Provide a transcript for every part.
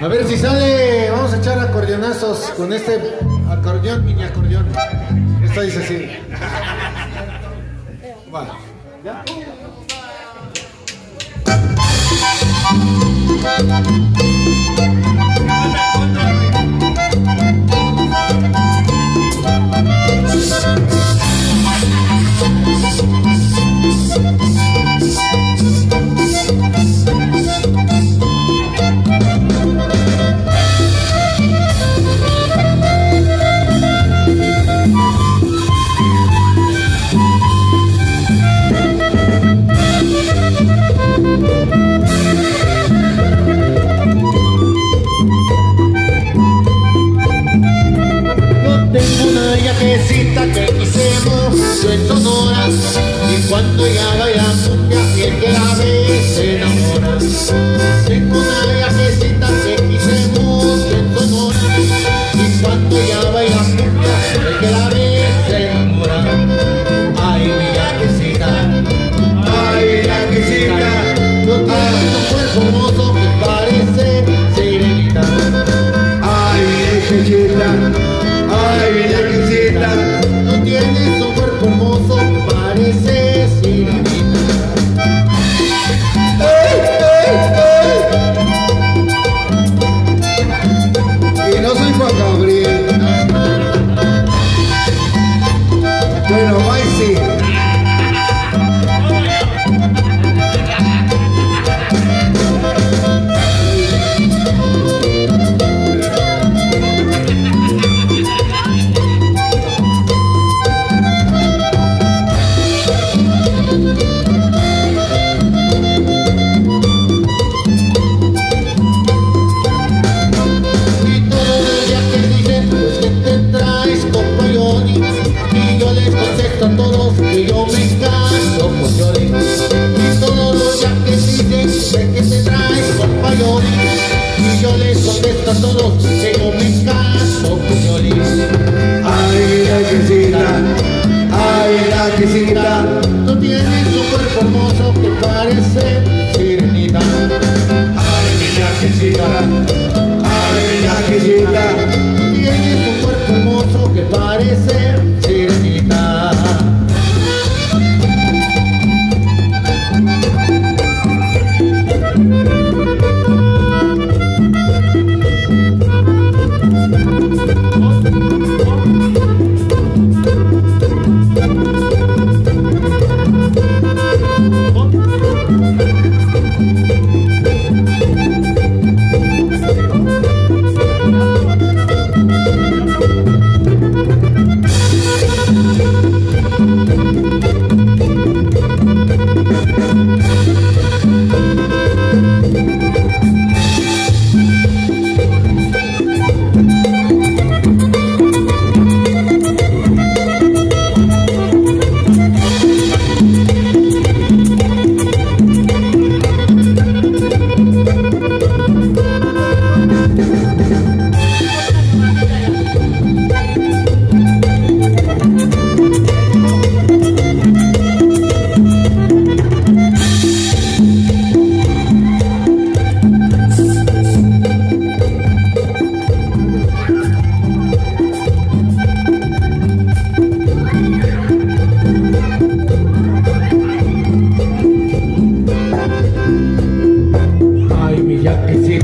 A ver si sale. Vamos a echar acordeonazos con este acordeón, mini acordeón. Esto dice así. Va. Tem contesta todo. Eh,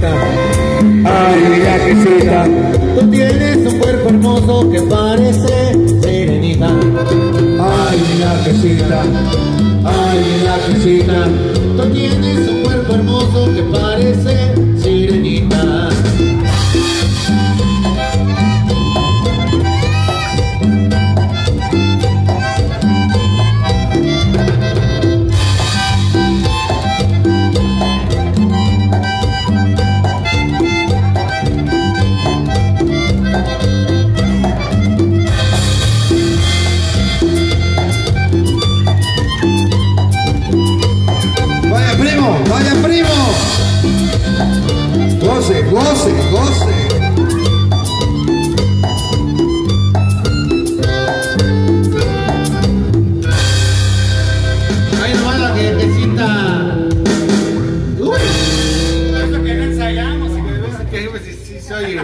mamacita, ay viajecita, tú tienes un cuerpo hermoso que parece serenita. Ay viajecita, ay viajecita, tú tienes un cuerpo hermoso goce, goce. Ahí nomás la dietecita. Uy. Eso que no ensayamos y que de que si soy.